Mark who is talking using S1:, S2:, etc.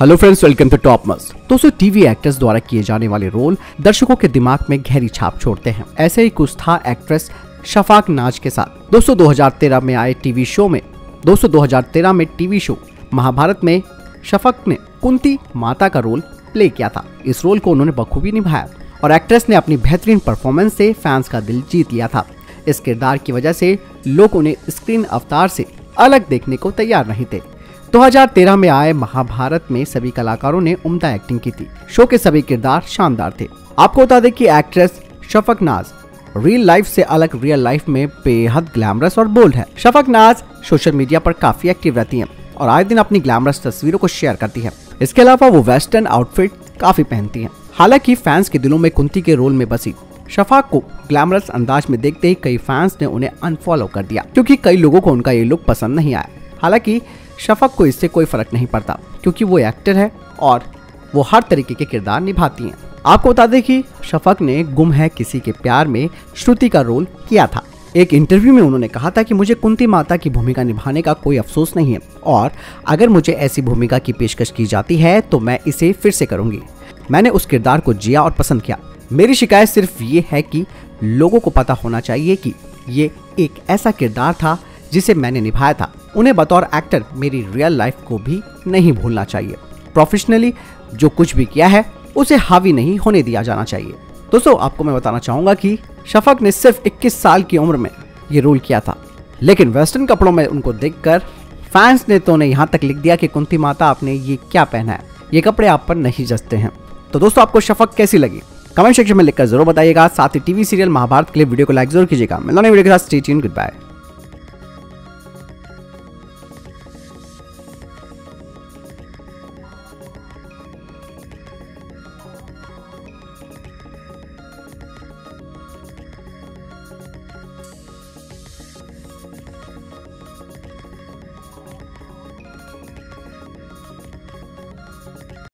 S1: Hello friends welcome to top must दोस्तों TV actress द्वारा किए जाने वाले रोल दर्शकों के दिमाग में गहरी छाप छोड़ते हैं। ऐसे ही कुछ था एक्ट्रेस शफाक नाज के साथ। दोस्तों 2013 में आए टीवी शो में। दोस्तों 2013 में टीवी शो महाभारत में शफक ने कुंती माता का रोल प्ले किया था। इस रोल को उन्होंने बखूबी निभाया और एक्ट्रेस ने अपनी बेहतरीन परफॉर्मेंस से फैंस का दिल जीत लिया था। इस किरदार की वजह से लोग उन्हें स्क्रीन अवतार से अलग देखने को तैयार नहीं थे। 2013 में आए महाभारत में सभी कलाकारों ने उम्दा एक्टिंग की थी। शो के सभी किरदार शानदार थे। आपको बता दें कि एक्ट्रेस शफक नाज रियल लाइफ से अलग रियल लाइफ में बेहद ग्लैमरस और बोल्ड है। शफक नाज सोशल मीडिया पर काफ़ी एक्टिव रहती हैं और आए दिन अपनी ग्लैमरस तस्वीरों को शेयर करती है। इसके अलावा वो वेस्टर्न आउटफिट काफ़ी पहनती हैं। हालाँकि फैंस के दिलों में कुंती के रोल में बसी शफाक को ग्लैमरस अंदाज में देखते ही कई फैंस ने उन्हें अनफॉलो कर दिया, क्योंकि कई लोगों को उनका ये लुक पसंद नहीं आया। हालाँकि शफक को इससे कोई फ़र्क नहीं पड़ता, क्योंकि वो एक्टर है और वो हर तरीके के किरदार निभाती हैं। आपको बता दें कि शफक ने गुम है किसी के प्यार में श्रुति का रोल किया था। एक इंटरव्यू में उन्होंने कहा था कि मुझे कुंती माता की भूमिका निभाने का कोई अफसोस नहीं है और अगर मुझे ऐसी भूमिका की पेशकश की जाती है तो मैं इसे फिर से करूँगी। मैंने उस किरदार को जिया और पसंद किया। मेरी शिकायत सिर्फ़ ये है कि लोगों को पता होना चाहिए कि ये एक ऐसा किरदार था जिसे मैंने निभाया था। उन्हें बतौर एक्टर मेरी रियल लाइफ को भी नहीं भूलना चाहिए। प्रोफेशनली जो कुछ भी किया है, उसे हावी नहीं होने दिया जाना चाहिए। दोस्तों, आपको मैं बताना चाहूँगा कि शफक ने सिर्फ़ 21 साल की उम्र में ये रोल किया था। लेकिन वेस्टर्न कपड़ों में उनको देखकर फैंस ने तो उन्हें यहाँ तक लिख दिया कि कुंती माता, आपने ये क्या पहना है? ये कपड़े आप पर नहीं जसते हैं। तो दोस्तों, आपको शफक कैसी लगी? कमेंट सेक्शन में लिखकर ज़रूर बताइएगा। साथ ही टीवी सीरियल महाभारत के लिए वीडियो को लाइक ज़रूर कीजिएगा। मिलने वीडियो के साथ। Stay good bye